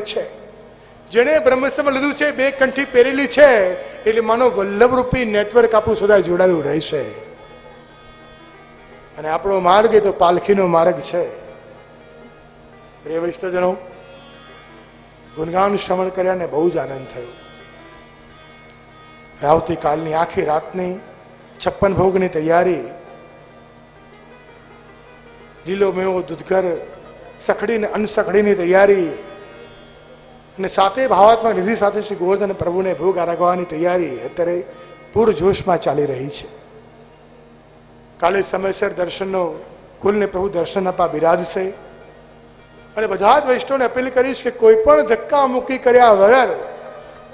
છે. જેણે બ્રહ્મસ્તમાં લીધું છે, બે કંઠી પહેરેલી છે, એટલે માનો વલ્લભરૂપી નેટવર્ક આપણું સદા જોડાયું રહેશે. અને આપણો માર્ગ એ તો પાલખીનો માર્ગ છે. પ્રિય વૈષ્ણવજનો ગુણગાન શ્રવણ કર્યાને બહુ જ આનંદ થયો. આવતીકાલની આખી રાતની છપ્પન ભોગની તૈયારી, લીલો મેવો દૂધઘર સખડીને અનસખડીની તૈયારી અને સાથે ભાવાત્મક નિધિ સાથે શ્રી ગોવર્ધન પ્રભુને ભોગ આરાગવાની તૈયારી અત્યારે પૂરજોશમાં ચાલી રહી છે. કાલે સમયસર દર્શનનો, કુલને પ્રભુ દર્શન આપવા બિરાજશે. અને બધા જ વૈષ્ણવને અપીલ કરીશ કે કોઈ પણ ધક્કા મૂકી કર્યા વગર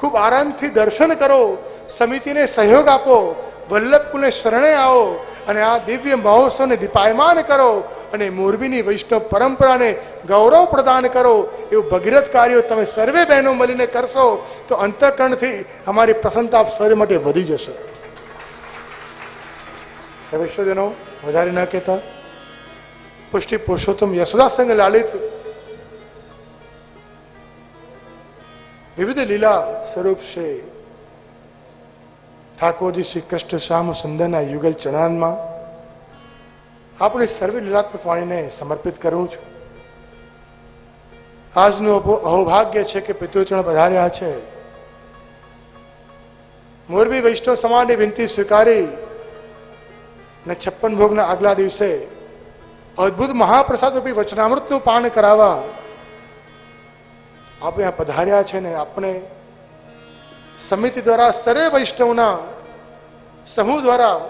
ખૂબ આરામથી દર્શન કરો, સમિતિને સહયોગ આપો વલ્લભ કુલને શરણે આવો અને આ દિવ્ય મહોત્સવને દીપાયમાન કરો. અને મોરબીની વૈષ્ણવ પરંપરાને ગૌરવ પ્રદાન કરો, એવું ભગીરથ કાર્યો તમે સર્વે બહેનો મળીને કરશો, તો અંતઃકરણથી અમારી પ્રસન્નતા આપ સર્વે માટે વધી જશે. વૈષ્ણવજનો વધારે ન કહેતા, પુષ્ટિ પુરુષોત્તમ યશોદા લાલિત વિવિધ લીલા સ્વરૂપ છે. ઠાકોરજી શ્રી કૃષ્ણ શ્યામ સુંદરના યુગલ ચરણમાં આપણે સર્વે લીલાત્મક વાણીને સમર્પિત કરું છું. આજનું અહો- અહોભાગ્ય છે કે પિતૃચરણ પધાર્યા છે. મોરબી વૈષ્ણવ સમાજની વિનંતી સ્વીકારી અને છપ્પન ભોગના આગલા દિવસે અદ્ભુત મહાપ્રસાદ રૂપી વચનામૃતનું પાન કરાવવા આપણે આ પધાર્યા છે ને આપણે સમિતિ દ્વારા સરે વૈષ્ણવના સમૂહ દ્વારા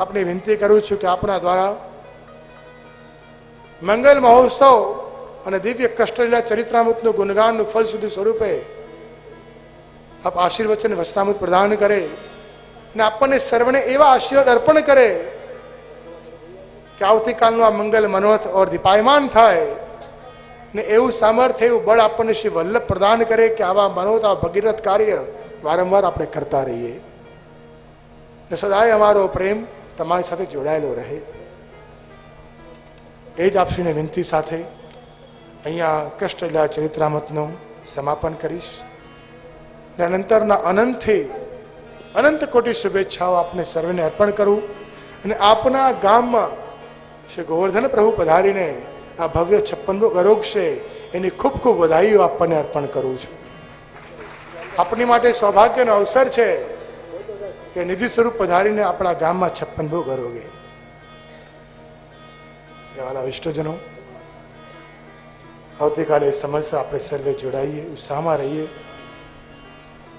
આપણે વિનંતી કરું છું કે આપણા દ્વારા મંગલ મહોત્સવ અને દિવ્ય કૃષ્ણલીલા ચરિત્રામૃતનું ગુણગાનનું ફલ સુધી સ્વરૂપે આપ આશીર્વચન વચનામૃત પ્રદાન કરે અને આપણને સર્વને એવા આશીર્વાદ અર્પણ કરે કે આવતીકાલનું આ મંગલ મનોથ ઓર દીપાયમાન થાય ને એવું સામર્થ્ય, એવું બળ આપણને શ્રી વલ્લભ પ્રદાન કરે કે આવા મનોત આ ભગીરથ કાર્ય વારંવાર આપણે કરતા રહીએ. ને સદાય અમારો પ્રેમ તમારી સાથે જોડાયેલો રહે. એ જ આપશીને વિનંતી સાથે અહીંયા કષ્ટલીલા ચરિત્રામતનું સમાપન કરીશ. ને અનંતરના અનંતથી અનંત કોટી શુભેચ્છાઓ આપને સર્વેને અર્પણ કરું અને આપના ગામમાં શ્રી ગોવર્ધન પ્રભુ પધારીને આ ભવ્ય છપ્પનમો ગરોગ છે એની ખૂબ ખૂબ વધાઈઓ આપણને અર્પણ કરું છું. આપણી માટે સૌભાગ્યનો અવસર છે કે નિધિ સ્વરૂપ પધારીને આપણા ગામમાં છપ્પન ભોગ ગરોગે વાલા વિષ્ણુજનો, આવતીકાલે સમયસર આપણે સર્વે જોડાઈએ, ઉત્સાહમાં રહીએ.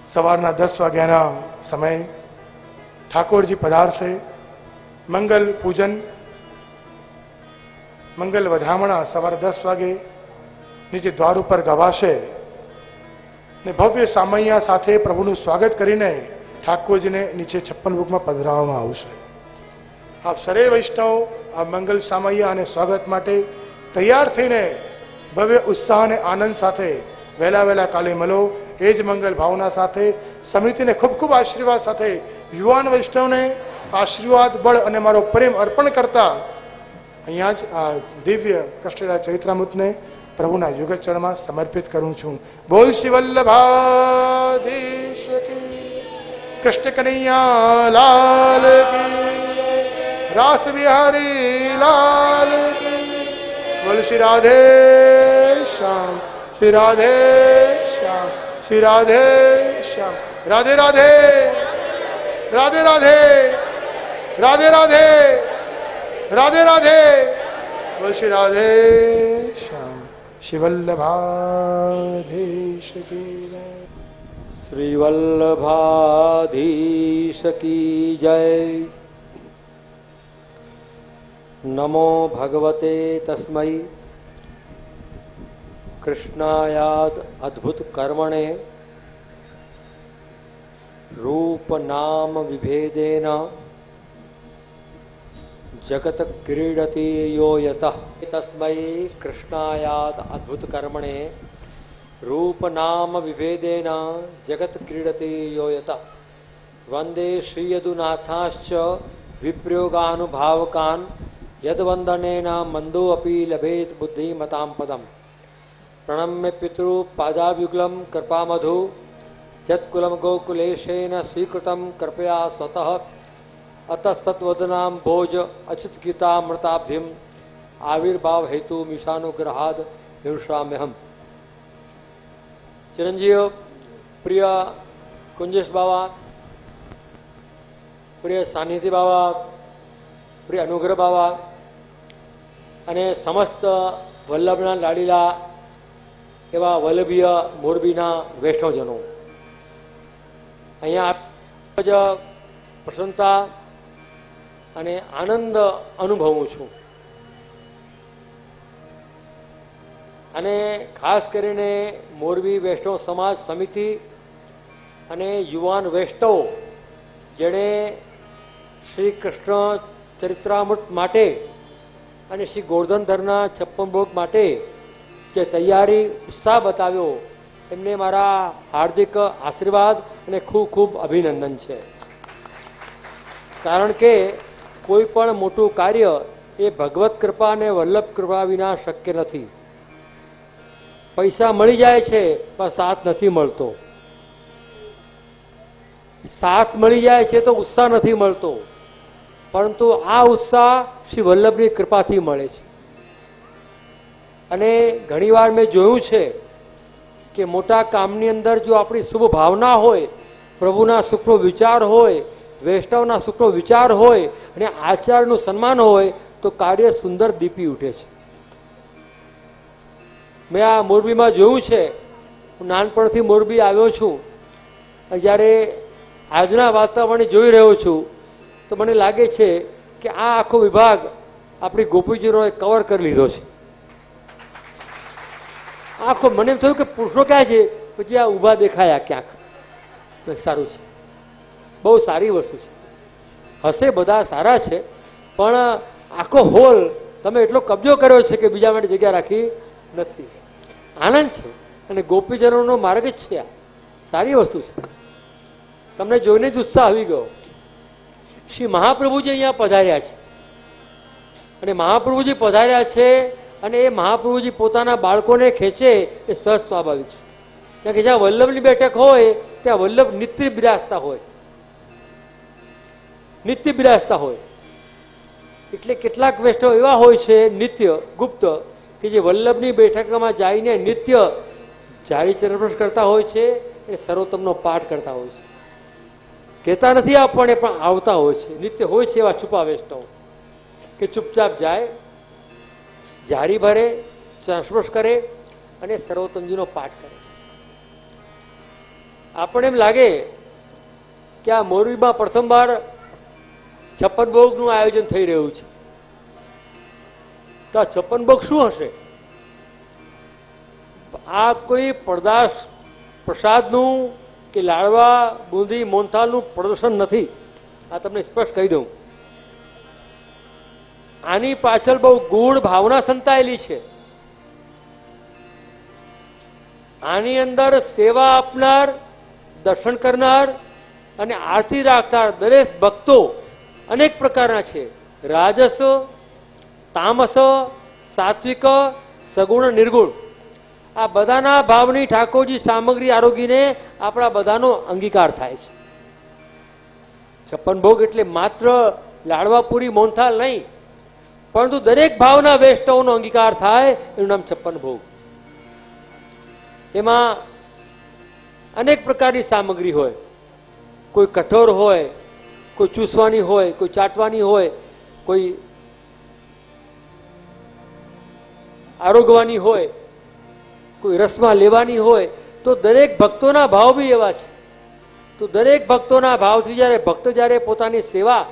સવારના દસ વાગ્યાના સમયે ઠાકોરજી પધારશે. મંગલ પૂજન, મંગલ વધામણા સવારે દસ વાગે નીચે દ્વાર ઉપર ગવાશે. ને ભવ્ય સામૈયા સાથે પ્રભુનું સ્વાગત કરીને ઠાકોરજીને નીચે છપ્પન બુકમાં પધરાવવામાં આવશે. આપ સરે વૈષ્ણવ, આ મંગલ સામૈયા અને સ્વાગત માટે તૈયાર થઈને ભવ્ય ઉત્સાહ અને આનંદ સાથે વહેલા વહેલા કાલે મળો. એ જ મંગલ ભાવના સાથે સમિતિને ખૂબ ખૂબ આશીર્વાદ સાથે યુવાન વૈષ્ણવને આશીર્વાદ, બળ અને મારો પ્રેમ અર્પણ કરતા અહીંયા જ આ દિવ્ય કષ્ટેલા ચરિત્રામૃતને પ્રભુના યુગચરણમાં સમર્પિત કરું છું. બોલ શિવલ્લભાધીશ કૃષ્ણ કનૈયા લાલ કી. રાસ બિહારી લાલ કી બોલ શ્રી રાધે શ્યામ શ્રી રાધે શ્યામ શ્રી રાધે શ્યામ રાધે રાધે રાધે રાધે રાધે રાધે રાધે રાધે બોલ શ્રી રાધે શ્યામ શ્રી વલ્લભાધીશ કી જય નમો ભગવતે તસ્મૈ કૃષ્ણાયાદ અદ્ભુત કર્મણે રૂપનામ વિભેદેન જગત ક્રીડતી યો યતઃ તસ્મૈ કૃષ્ણાયાદ અદ્ભુત કર્મણે રૂપનામ વિભેદેન જગત ક્રીડતી યો વંદે શ્રીયદુનાથાશ્ચ વિપ્રયોગાનુભાવકાન यदबंधन मंदो अभी लभेत बुद्धिमता पदम। प्रणम्य पितृ पादाभ्युगलम कृपा मधु यत्कुल गोकुलेशन स्वीकृत कृपया स्वतः। अतस्तत्वदना भोज अच्युत गीतामृताभ्यम आविर्भाव हेतु मिशानुग्रहाद चिरंजीव, प्रिय कुंजेश बाबा, प्रिय सानिधि बाबा, प्रिय अनुग्रह बाबा અને સમસ્ત વલ્લભના લાડીલા એવા વલ્લભીય મોરબીના વૈષ્ણવજનો. અહીંયા જ પ્રસન્નતા અને આનંદ અનુભવું છું. અને ખાસ કરીને મોરબી વૈષ્ણવ સમાજ સમિતિ અને યુવાન વૈષ્ણવ, જેણે શ્રી કૃષ્ણ ચરિત્રામૃત માટે અને શ્રી ગોર્ધનધરના છપ્પન ભોગ માટે જે તૈયારી, ઉત્સાહ બતાવ્યો, એમને મારા હાર્દિક આશીર્વાદ અને ખૂબ ખૂબ અભિનંદન છે. કારણ કે કોઈ પણ મોટું કાર્ય એ ભગવત કૃપા અને વલ્લભ કૃપા વિના શક્ય નથી. પૈસા મળી જાય છે, પણ સાથ નથી મળતો. સાથ મળી જાય છે તો ઉત્સાહ નથી મળતો. પરંતુ આ ઉત્સાહ શ્રી વલ્લભની કૃપાથી મળે છે. અને ઘણીવાર મેં જોયું છે કે મોટા કામની અંદર જો આપણી શુભ ભાવના હોય, પ્રભુના સુખનો વિચાર હોય, વૈષ્ણવના સુખનો વિચાર હોય અને આચારનું સન્માન હોય, તો કાર્ય સુંદર દીપી ઉઠે છે. મેં આ મોરબીમાં જોયું છે. હું નાનપણથી મોરબી આવ્યો છું. જ્યારે આજના વાતાવરણ જોઈ રહ્યો છું તો મને લાગે છે કે આ આખો વિભાગ આપણી ગોપીજીરોએ કવર કરી લીધો છે. આખો મને એમ થયું કે પુરુષો ક્યાં છે? પછી આ ઊભા દેખાયા ક્યાંક. સારું છે. બહુ સારી વસ્તુ છે. હશે બધા સારા છે, પણ આખો હોલ તમે એટલો કબજો કર્યો છે કે બીજા માટે જગ્યા રાખી નથી. આનંદ છે. અને ગોપીજનોનો માર્ગ જ છે આ. સારી વસ્તુ છે. તમને જોઈને જ ઉત્સાહ આવી ગયો. શ્રી મહાપ્રભુજી અહીંયા પધાર્યા છે. અને મહાપ્રભુજી પધાર્યા છે અને એ મહાપ્રભુજી પોતાના બાળકોને ખેંચે એ સહજ સ્વાભાવિક છે. કારણ કે જ્યાં વલ્લભની બેઠક હોય, ત્યાં વલ્લભ નિત્ય બિરાજતા હોય. નિત્ય બિરાજતા હોય. એટલે કેટલાક વૈષ્ણવ એવા હોય છે, નિત્ય, ગુપ્ત, કે જે વલ્લભની બેઠકમાં જઈને નિત્ય જારી ચરપ્રશ કરતા હોય છે એ સર્વોત્તમનો પાઠ કરતા હોય છે. કહેતા નથી આપણને પણ આવતા હોય છે. નિત્ય હોય છે એવા છુપા વૈષ્ણવ કે ચૂપચાપ જાય જારી ભરે સંસ્પર્શ કરે અને સર્વોત્તમજીનો પાઠ કરે. આપણને એમ લાગે કે આ મોરબીમાં પ્રથમવાર છપ્પન ભોગનું આયોજન થઈ રહ્યું છે. તો આ છપ્પન ભોગ શું હશે? આ કોઈ પ્રદાસ પ્રસાદનું કે લાડવા બુંદી મોનથાલનું પ્રદર્શન નથી. આ તમને સ્પષ્ટ કહી દઉં. આની પાછળ બહુ ગૂઢ ભાવના સંતાયેલી છે. આની અંદર સેવા આપનાર, દર્શન કરનાર અને આરતી રાખનાર દરેક ભક્તો અનેક પ્રકારના છે. રાજસ, તામસ, સાત્વિક, સગુણ, નિર્ગુણ. આ બધાના ભાવની ઠાકોરજી સામગ્રી આરોગીને આપણા બધાનો અંગીકાર થાય છે. છપ્પન ભોગ એટલે માત્ર લાડવાપુરી મોનથાલ નહીં, પરંતુ દરેક ભાવના વૈષ્ણવનો અંગીકાર થાય એનું નામ છપ્પન ભોગ. એમાં અનેક પ્રકારની સામગ્રી હોય. કોઈ કઠોર હોય, કોઈ ચૂસવાની હોય, કોઈ ચાટવાની હોય, કોઈ આરોગવાની હોય કોઈ રસમાં લેવાની હોય, તો દરેક ભક્તોના ભાવ બી એવા છે. તો દરેક ભક્તોના ભાવથી જ્યારે ભક્ત જ્યારે પોતાની સેવા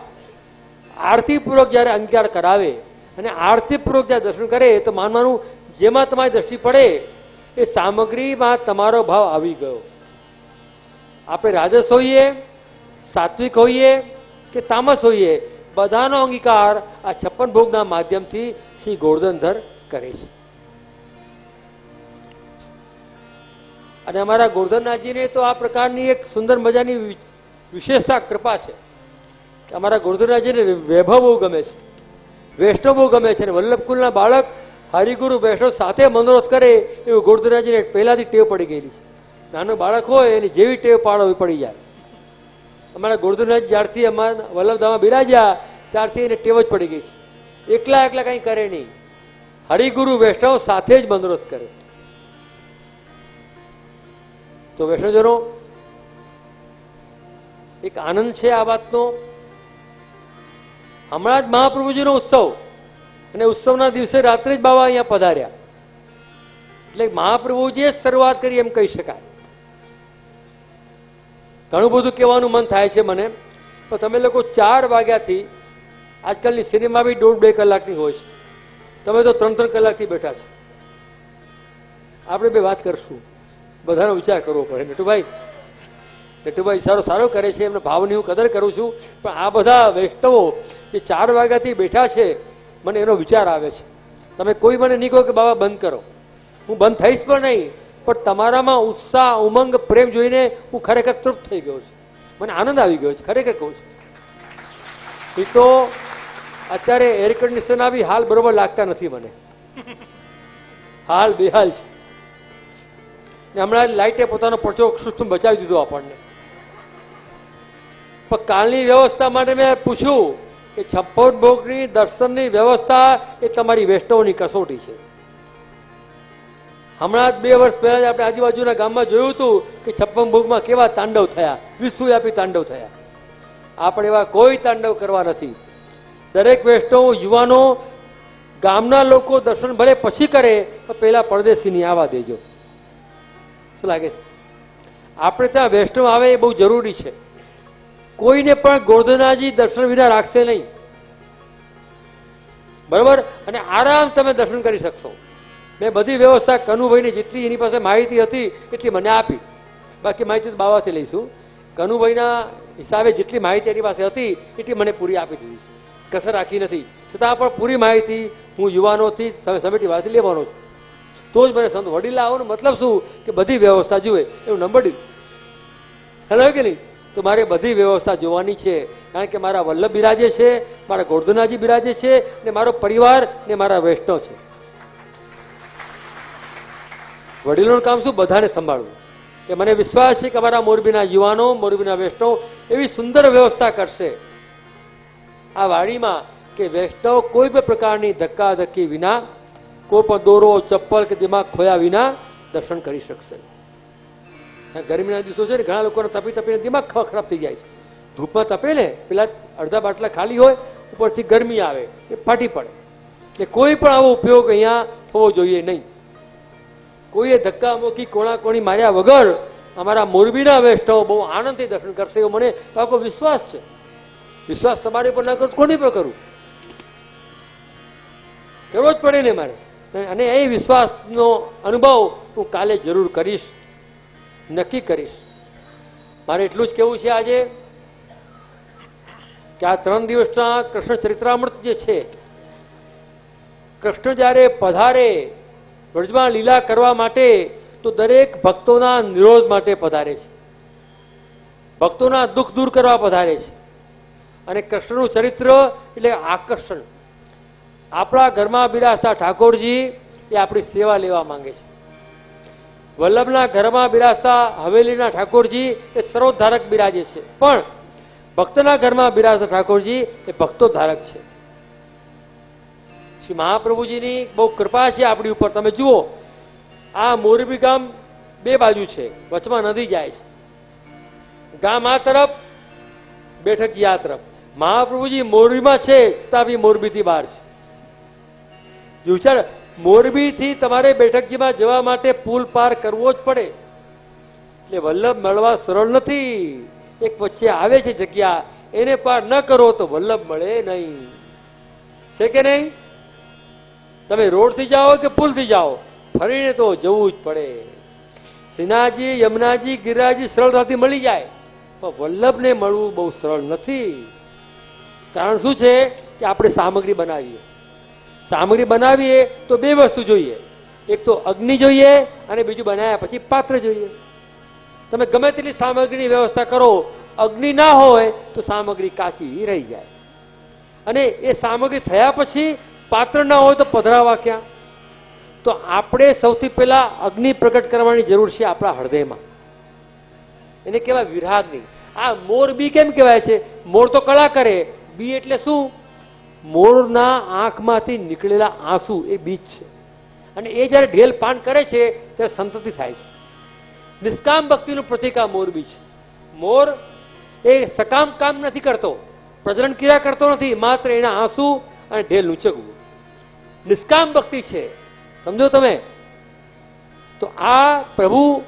આરતીપૂર્વક જ્યારે અંગીકાર કરાવે અને આરતીપૂર્વક જ્યારે દર્શન કરે, તો માનવાનું જેમાં તમારી દ્રષ્ટિ પડે, એ સામગ્રીમાં તમારો ભાવ આવી ગયો. આપણે રાજસ હોઈએ, સાત્વિક હોઈએ કે તામસ હોઈએ, બધાનો અંગીકાર આ છપ્પન ભોગના માધ્યમથી શ્રી ગોર્ધનધર કરે છે. અને અમારા ગોરધનનાથજીને તો આ પ્રકારની એક સુંદર મજાની વિશેષતા કૃપા છે. કે અમારા ગોરધનનાથજીને વૈભવ બહુ ગમે છે. વૈષ્ણવ બહુ ગમે છે અને વલ્લભકુલના બાળક હરિગુરુ વૈષ્ણવ સાથે મનોરથ કરે એવું ગોરધનરાજીને પહેલાંથી ટેવ પડી ગયેલી છે. નાનું બાળક હોય એની જેવી ટેવ પાડો પડી જાય. અમારા ગોરધનરાજ જ્યારથી અમારા વલ્લભધામાં બિરાજ્યા ત્યારથી એને ટેવ જ પડી ગઈ છે. એકલા એકલા કંઈ કરે નહીં. હરિગુરુ વૈષ્ણવ સાથે જ મનોરથ કરે. તો વૈષ્ણવજનો એક આનંદ છે આ વાતનો. હમણાં જ મહાપ્રભુજીનો ઉત્સવ. અને ઉત્સવના દિવસે રાત્રે જ બાબા અહીંયા પધાર્યા. એટલે મહાપ્રભુજીએ શરૂઆત કરી એમ કહી શકાય. ઘણું બધું કહેવાનું મન થાય છે મને. પણ તમે લોકો ચાર વાગ્યાથી આજકાલની સિનેમા બી દોઢ બે કલાકની હોય છે. તમે તો ત્રણ ત્રણ કલાકથી બેઠા છો. આપણે બે વાત કરશું. બધાનો વિચાર કરવો પડે. નટુભાઈ નટુભાઈ સારો સારો કરે છે. એમને ભાવની હું કદર કરું છું. પણ આ બધા વૈષ્ણવો જે ચાર વાગ્યાથી બેઠા છે, મને એનો વિચાર આવે છે. તમે કોઈ મને નહીં કહો કે, બાબા, બંધ કરો. હું બંધ થઈશ પણ નહીં, પણ તમારામાં ઉત્સાહ, ઉમંગ, પ્રેમ જોઈને હું ખરેખર તૃપ્ત થઈ ગયો છું. મને આનંદ આવી ગયો છે, ખરેખર કહું છું. એ તો અત્યારે એર કન્ડિશનના બી હાલ બરોબર લાગતા નથી મને. હાલ બેહાલ છે. ને હમણાં લાઇટે પોતાનો પરચો સૂક્ષ્મ બચાવી દીધો આપણને. પણ કાલની વ્યવસ્થા માટે મેં પૂછ્યું કે છપ્પન ભોગની દર્શનની વ્યવસ્થા એ તમારી વૈષ્ણવની કસોટી છે. હમણાં જ બે વર્ષ પહેલા જ આપણે આજુબાજુના ગામમાં જોયું હતું કે છપ્પન ભોગમાં કેવા તાંડવ થયા. વિશ્વવ્યાપી તાંડવ થયા. આપણે એવા કોઈ તાંડવ કરવા નથી. દરેક વૈષ્ણવ યુવાનો ગામના લોકો દર્શન ભલે પછી કરે, પણ પહેલાં પરદેશીની આવવા દેજો. શું લાગે છે. આપણે ત્યાં વૈષ્ણવ આવે એ બહુ જરૂરી છે. કોઈને પણ ગોર્ધનાજી દર્શન વિના રાખશે નહીં. બરાબર? અને આરામ તમે દર્શન કરી શકશો. મેં બધી વ્યવસ્થા કનુભાઈને જેટલી એની પાસે માહિતી હતી, એટલી મને આપી. બાકી માહિતી બાવાથી લઈશું. કનુભાઈના હિસાબે જેટલી માહિતી એની પાસે હતી, એટલી મને પૂરી આપી દીધી છે. કસર રાખી નથી. છતાં પણ પૂરી માહિતી હું યુવાનોથી તમે સમિટી વાત લેવાનો છું. તો જ મને સંત વડીલા આવવાનો મતલબ શું? કે બધી વ્યવસ્થા જુએ, એવું નંબર ડી હેલો કે નહીં? તો મારે બધી વ્યવસ્થા જોવાની છે. કારણ કે મારા વલ્લભ બિરાજે છે, મારા ગોર્ધનાજી બિરાજે છે, ને મારો પરિવાર, ને મારા વૈષ્ણવ છે. વડીલોનું કામ શું? બધાને સંભાળવું. કે મને વિશ્વાસ છે કે અમારા મોરબીના યુવાનો, મોરબીના વૈષ્ણવ એવી સુંદર વ્યવસ્થા કરશે. આ વાડીમાં કે વૈષ્ણવ કોઈ પણ પ્રકારની ધક્કાધક્કી વિના કોઈ પણ દોરો ચપ્પલ કે દિમાગ ખોયા વિના દર્શન કરી શકશે. ગરમીના દિવસો છે ને, ઘણા લોકોને તપી તપીને દિમાગ ખરાબ થઈ જાય છે. ધૂપમાં તપે ને, પેલા અડધા બાટલા ખાલી હોય, ઉપરથી ગરમી આવે, એ ફાટી પડે. એટલે કોઈ પણ આવો ઉપયોગ અહીંયા થવો જોઈએ નહીં. કોઈએ ધક્કા મૂકી કોણા કોણી માર્યા વગર અમારા મોરબીના વૈષ્ણવ બહુ આનંદથી દર્શન કરશે એવો મને પાકો વિશ્વાસ છે. વિશ્વાસ તમારી પર ના કરું, કોની પર કરું? કરવો જ પડે ને મારે. અને એ વિશ્વાસનો અનુભવ હું કાલે જરૂર કરીશ, નક્કી કરીશ. મારે એટલું જ કહેવું છે આજે કે આ ત્રણ દિવસના કૃષ્ણ ચરિત્રામૃત જે છે, કૃષ્ણ જ્યારે પધારે, વ્રજમાં લીલા કરવા માટે, તો દરેક ભક્તોના નિરોધ માટે પધારે છે. ભક્તોના દુઃખ દૂર કરવા પધારે છે. અને કૃષ્ણનું ચરિત્ર એટલે આકર્ષણ. આપણા ઘરમાં બિરાજતા ઠાકોરજી એ આપણી સેવા લેવા માંગે છે. વલ્લભના ઘરમાં બિરાજતા હવેલીના ઠાકોરજી એ સર્વધારક બિરાજે છે. પણ ભક્તના ઘરમાં બિરાજતા ઠાકોરજી એ ભક્તો ધારક છે. શ્રી મહાપ્રભુજીની બહુ કૃપા છે આપણી ઉપર. તમે જુઓ, આ મોરબી ગામ બે બાજુ છે. વચમાં નદી જાય છે. ગામ આ તરફ બેઠકજી આ તરફ. મહાપ્રભુજી મોરબીમાં છે, છતાં મોરબીથી બહાર છે. વિચાર, મોરબીથી તમારે બેઠકજીમાં જવા માટે પુલ પાર કરવો જ પડે. એટલે વલ્લભ મળવા સરળ નથી. એક વચ્ચે આવે છે જગ્યા, એને પાર ન કરો તો વલ્લભ મળે નહીં. છે કે નહીં? તમે રોડથી જાઓ કે પુલથી જાઓ? ફરીને તો જવું જ પડે. સિનાજી યમુનાજી, ગિરિરાજી સરળતાથી મળી જાય. પણ વલ્લભને મળવું બહુ સરળ નથી. કારણ શું છે કે આપણે સામગ્રી બનાવીએ. સામગ્રી બનાવીએ તો બે વસ્તુ જોઈએ. એક તો અગ્નિ જોઈએ અને બીજું બનાવ્યા પછી પાત્ર જોઈએ. તમે ગમે તેટલી સામગ્રીની વ્યવસ્થા કરો, અગ્નિ ના હોય તો સામગ્રી કાચી રહી જાય. અને એ સામગ્રી થયા પછી પાત્ર ના હોય તો પધરાવા ક્યાં? તો આપણે સૌથી પહેલા અગ્નિ પ્રગટ કરવાની જરૂર છે આપણા હૃદયમાં. એને કહેવાય વિરાગની. આ મોર બી કેમ કહેવાય છે? મોર તો કળા કરે. બી એટલે શું? મોરના આંખમાંથી નીકળેલા આંસુ એ બીજ છે. અને એ જ્યારે ઢેલ પાન કરે છે, ત્યારે સંતતિ થાય છે. નિષ્કામ ભક્તિનું પ્રતિક આ મોરબી છે. મોર એ સકામ કામ નથી કરતો, પ્રજનન ક્રિયા કરતો નથી, માત્ર એના આંસુ અને ઢેલ ઊંચકવું નિષ્કામ ભક્તિ છે. સમજો તમે? તો આ પ્રભુ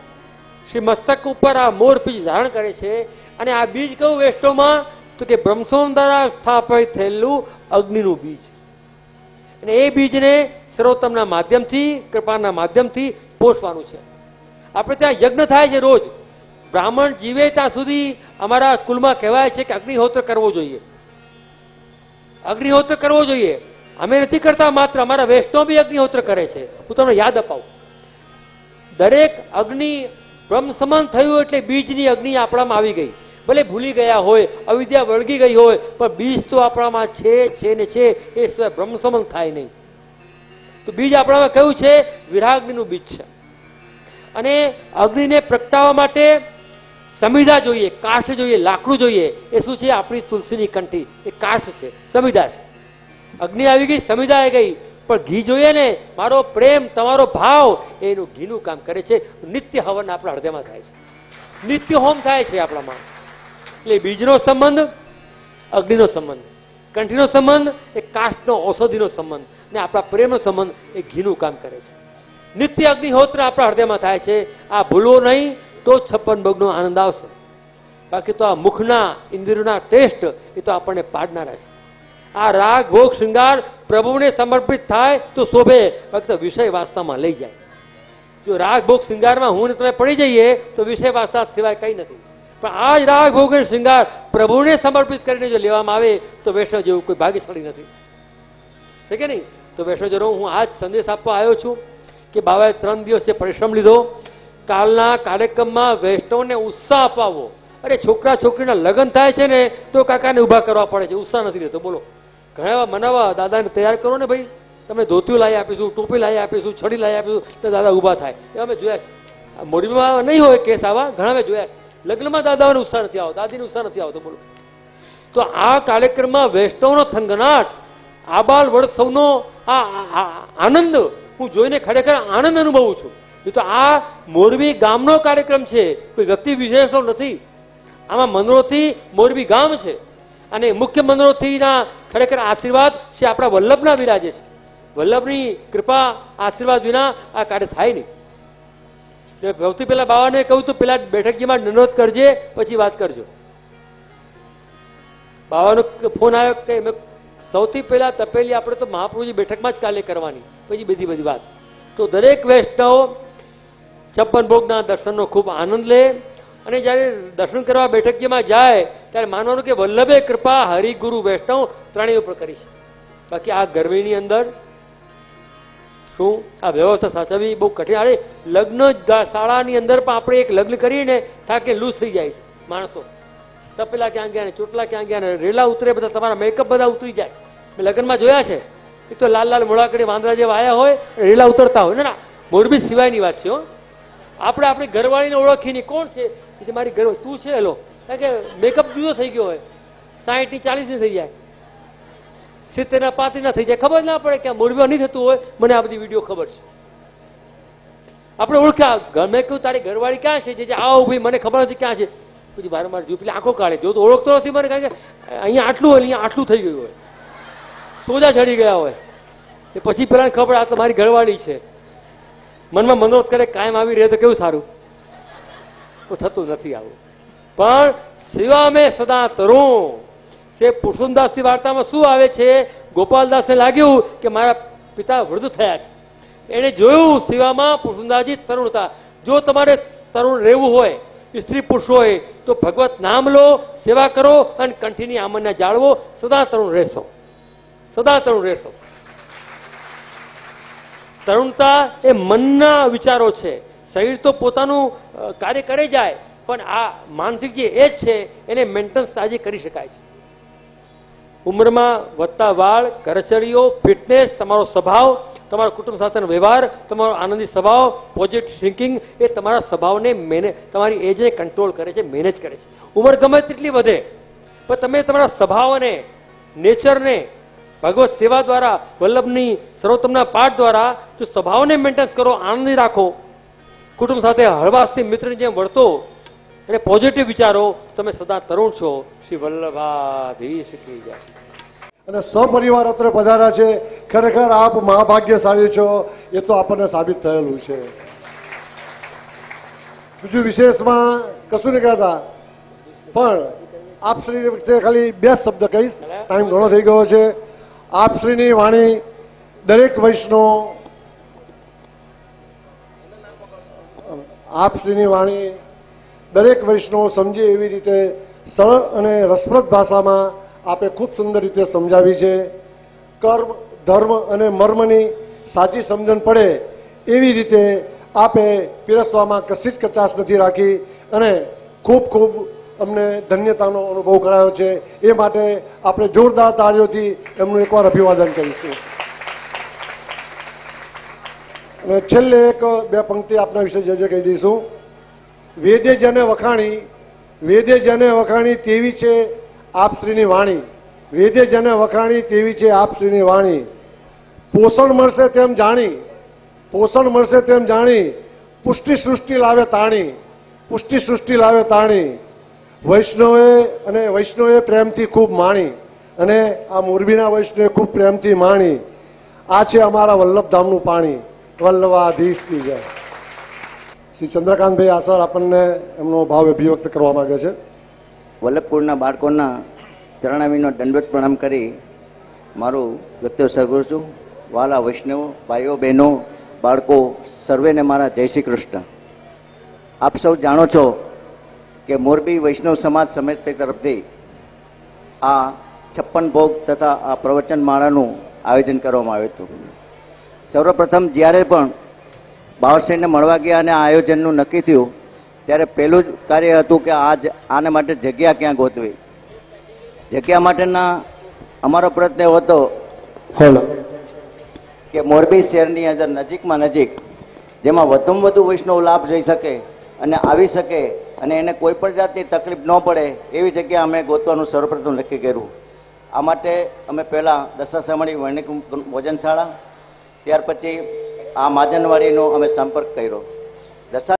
શ્રી મસ્તક ઉપર આ મોર બીજ ધારણ કરે છે. અને આ બીજ કયું વેસ્ટોમાં તો કે બ્રહ્મસોમ દ્વારા સ્થાપિત થયેલું અગ્નિનું બીજ. અને એ બીજને સર્વોત્તમના માધ્યમથી, કૃપાના માધ્યમથી પોષવાનું છે. આપણે ત્યાં યજ્ઞ થાય છે રોજ. બ્રાહ્મણ જીવે ત્યાં સુધી અમારા કુલમાં કહેવાય છે કે અગ્નિહોત્ર કરવો જોઈએ. અગ્નિહોત્ર કરવો જોઈએ. અમે નથી કરતા માત્ર, અમારા વૈષ્ણવ બી અગ્નિહોત્ર કરે છે. હું તમને યાદ અપાવું. દરેક અગ્નિ બ્રહ્મ સમાન થયું એટલે બીજની અગ્નિ આપણામાં આવી ગઈ. ભલે ભૂલી ગયા હોય, અવિદ્યા વળગી ગઈ હોય, પણ બીજ તો આપણામાં છે છે ને છે, એ સિવાય બ્રહ્મસમલ થાય નહીં. તો બીજ આપણામાં કયું છે? વિરાગ્નિનું બીજ છે. અને અગ્નિને પ્રગટાવવા માટે સમિધા જોઈએ કાઠ જોઈએ, લાકડું જોઈએ. એ શું છે? આપણી તુલસીની કંઠી. એ કાઠ છે, સમિધા છે. અગ્નિ આવી ગઈ, સમિધા આવી ગઈ. પણ ઘી જોઈએ ને, મારો પ્રેમ, તમારો ભાવ, એનું ઘીનું કામ કરે છે. નિત્ય હવન આપણા હૃદયમાં થાય છે. નિત્ય હોમ થાય છે આપણામાં. એટલે બીજનો સંબંધ, અગ્નિનો સંબંધ. કંઠીનો સંબંધ, એ કાષ્ટનો ઔષધિનો સંબંધ. ને આપણા પ્રેમનો સંબંધ, એ ઘીનું કામ કરે છે. નિત્ય અગ્નિહોત્ર આપણા હૃદયમાં થાય છે. આ ભૂલવો નહીં, તો છપ્પન ભોગનો આનંદ આવશે. બાકી તો આ મુખના, ઇન્દ્રિયોના ટેસ્ટ, એ તો આપણને પાડનારા છે. આ રાગ, ભોગ, શૃંગાર પ્રભુને સમર્પિત થાય, તો શોભે. ફક્ત વિષય વાસ્તવમાં લઈ જાય. જો રાગ, ભોગ, શૃંગારમાં હું ને તમે પડી જઈએ, તો વિષય વાસ્તા સિવાય કંઈ નથી. પણ આ જ રાગ ભોગ શૃંગાર પ્રભુને સમર્પિત કરીને જો લેવામાં આવે તો વૈષ્ણવ જેવું કોઈ ભાગ્યશાળી નથી. છે કે નહીં? તો વૈષ્ણવજનો હું આ જ સંદેશ આપવા આવ્યો છું કે બાબાએ ત્રણ દિવસે પરિશ્રમ લીધો. કાલના કાર્યક્રમમાં વૈષ્ણવને ઉત્સાહ અપાવો. અરે છોકરા છોકરીના લગ્ન થાય છે ને, તો કાકાને ઊભા કરવા પડે છે. ઉત્સાહ નથી રહેતો. બોલો. ઘણા મનાવા દાદાને તૈયાર કરો ને ભાઈ. તમને ધોતિયું લાવી આપીશું, ટોપી લાવી આપીશું, છડી લાવી આપીશું, તો દાદા ઊભા થાય. એ અમે જોયા છે. મોરબીમાં નહીં હોય કેસ આવા, ઘણા મેં જોયા છે. લગ્નમાં દાદાઓને ઉત્સાહ નથી આવતો, દાદીનું ઉત્સાહ નથી આવતો બોલો. તો આ કાર્યક્રમમાં વૈષ્ણવનો સંગનાટ આબાલ વડ સૌનો આ આનંદ, હું જોઈને ખરેખર આનંદ અનુભવું છું. એ તો આ મોરબી ગામનો કાર્યક્રમ છે, કોઈ વ્યક્તિ વિશેષો નથી. આમાં મંદરોથી મોરબી ગામ છે. અને મુખ્ય મનોરથીના ખરેખર આશીર્વાદ છે આપણા વલ્લભના વિરાજે છે. વલ્લભની કૃપા આશીર્વાદ વિના આ કાર્ય થાય નહીં. સૌથી પહેલા બાબાને કહું તો પેલા બેઠકજીમાં દંડોત કરજે, પછી વાત કરજો. બાવાનો ફોન આવ્યો કે મેં સૌથી પહેલા તપેલી આપણે તો મહાપ્રભુજી બેઠકમાં જ કાલે કરવાની, પછી બધી બધી વાત. તો દરેક વૈષ્ણવ છપ્પન ભોગના દર્શનનો ખૂબ આનંદ લે અને જ્યારે દર્શન કરવા બેઠકજીમાં જાય, ત્યારે માનવાનું કે વલ્લભે કૃપા હરિગુરુ વૈષ્ણવ ત્રણેય ઉપર કરીશ બાકી આ ગરમીની અંદર શું આ વ્યવસ્થા સાચવવી બહુ કઠિન. અરે, લગ્ન શાળાની અંદર પણ આપણે એક લગ્ન કરીને થાકે લૂઝ થઈ જાય છે માણસો. તપેલા ક્યાં ગયા ને, ચોટલા ક્યાં ગયા ને, રેલા ઉતરે બધા, તમારા મેકઅપ બધા ઉતરી જાય. મેં લગ્નમાં જોયા છે. એક તો લાલ લાલ કરી વાંદરા જેવા આવ્યા હોય, રેલા ઉતરતા હોય. ના મોરબી સિવાયની વાત છે આપણે આપણી ઘરવાળીને ઓળખીને કોણ છે? એ મારી ઘર તું છે, હેલો. કારણ કે મેકઅપ જુદો થઈ ગયો હોય. સાહીઠની ચાલીસની થઈ જાય. સિત્તેરના પાત્રીના થઈ જાય. ખબર ના પડે કે મોરબીમાં નહીં થતું હોય. મને આ બધી વીડિયો ખબર છે. આપણે ઓળખ્યા ગમે કહ્યું, તારી ઘરવાળી ક્યાં છે? જે આવો ભાઈ, મને ખબર નથી ક્યાં છે. પછી વારંવાર જોયું પેલી આંખો કાઢે. જો તો ઓળખતો નથી મને, કારણ કે અહીંયા આટલું હોય અહીંયા આટલું થઈ ગયું હોય. સોજા ચડી ગયા હોય. એ પછી પેલા ખબર, આ તો મારી ઘરવાળી છે. મનમાં મનોરથ કરે, કાયમ આવી રહે તો કેવું સારું? તો થતું નથી આવું. પણ સેવા મેં સદા તરું સે પુરુષોદાસની વાર્તામાં શું આવે છે? ગોપાલદાસને લાગ્યું કે મારા પિતા વૃદ્ધ થયા છે. એણે જોયું સેવામાં પુરુષોદાસજી તરુણ હતા. જો તમારે તરુણ રહેવું હોય, સ્ત્રી પુરુષ હોય, તો ભગવત નામ લો, સેવા કરો અને કંઠીની આમનને જાળવો. સદા તરુણ રહેશો. સદા તરુણ રહેશો. તરુણતા એ મનના વિચારો છે. શરીર તો પોતાનું કાર્ય કરે જાય, પણ આ માનસિક જે એજ છે, એને મેન્ટેનન્સ આજે કરી શકાય છે. ઉંમરમાં વધતા વાળ કરચરીઓ ફિટનેસ તમારો સ્વભાવ, તમારો કુટુંબ સાથેનો વ્યવહાર, તમારો આનંદી સ્વભાવ પોઝિટિવ થિંકિંગ એ તમારા સ્વભાવને મેને તમારી એજને કંટ્રોલ કરે છે મેનેજ કરે છે. ઉંમર ગમે તેટલી વધે, પણ તમે તમારા સ્વભાવને નેચરને ભગવત સેવા દ્વારા, વલ્લભની સર્વોત્તમના પાઠ દ્વારા, જો સ્વભાવને મેન્ટેન્સ કરો, આનંદી રાખો, કુટુંબ સાથે હળવાશથી મિત્રની જેમ વર્તો અને પોઝિટિવ વિચારો તમે સદા તરુણ છો. શ્રી વલ્લભાધીશ કી જય. અને સપરિવાર અત્રે પધાર્યા છે. ખરેખર આપ મહાભાગ્યશાળી છો. એ તો આપણને સાબિત થયેલું છે. બીજું વિશેષમાં કશું નહીં કહેતા. પણ આપશ્રી વખતે ખાલી બે શબ્દ કહીશ. ટાઈમ ઘણો થઈ ગયો છે. આપ શ્રીની વાણી દરેક વૈષ્ણવ આપ શ્રીની વાણી દરેક વૈષ્ણવ સમજે એવી રીતે સરળ અને રસપ્રદ ભાષામાં આપે ખૂબ સુંદર રીતે સમજાવી છે. કર્મ, ધર્મ અને મર્મની સાચી સમજણ પડે એવી રીતે આપે પીરસવામાં કશી જ કચાશ નથી રાખી અને ખૂબ ખૂબ અમને ધન્યતાનો અનુભવ કરાયો છે. એ માટે આપણે જોરદાર તાળીઓથી એમનું એકવાર અભિવાદન કરીશું. અને છેલ્લે એક બે પંક્તિ આપના વિશે જે જે કહી દઈશું. વેદે જેને વખાણી, વેદે જેને વખાણી તેવી છે આપશ્રીની વાણી. વેદે જેને વખાણી તેવી છે આપશ્રીની વાણી. પોષણ મળશે તેમ જાણી, પોષણ મળશે તેમ જાણી, પુષ્ટિ સૃષ્ટિ લાવે તાણી, પુષ્ટિ સૃષ્ટિ લાવે તાણી. વૈષ્ણવે અને વૈષ્ણવે પ્રેમથી ખૂબ માણી અને આ મોરબીના વૈષ્ણવે ખૂબ પ્રેમથી માણી. આ છે અમારા વલ્લભધામનું પાણી. વલ્લભાધીશ કી જય. શ્રી ચંદ્રકાંતભાઈ આસાર આપણને એમનો ભાવ અભિવ્યક્ત કરવા માંગે છે. વલ્લભપુરના બાળકોના ચરણાવીનો દંડવત પ્રણામ કરી મારું વ્યક્તિત્વ સર્ગું છું. વાલા વૈષ્ણવ, ભાઈઓ, બહેનો, બાળકો, સર્વેને મારા જય શ્રી કૃષ્ણ. આપ સૌ જાણો છો કે મોરબી વૈષ્ણવ સમાજ સમિતિ તરફથી આ છપ્પન ભોગ તથા આ પ્રવચન માળાનું આયોજન કરવામાં આવ્યું હતું. સર્વપ્રથમ જ્યારે પણ બાવરસિંહને મળવા ગયા અને આયોજનનું નક્કી થયું ત્યારે પહેલું જ કાર્ય હતું કે આ જ- આને માટે જગ્યા ક્યાં ગોતવી. જગ્યા માટેના અમારો પ્રયત્ન એવો હતો કે મોરબી શહેરની અંદર નજીકમાં નજીક જેમાં વધુમાં વધુ વૈષ્ણવ લાભ જઈ શકે અને આવી શકે અને એને કોઈ પણ જાતની તકલીફ ન પડે એવી જગ્યા અમે ગોતવાનું સર્વપ્રથમ નક્કી કર્યું. આ માટે અમે પહેલાં દશાશામણી વર્ણિક ભોજનશાળા ત્યાર પછી આ માજનવાડીનો અમે સંપર્ક કર્યો. દશા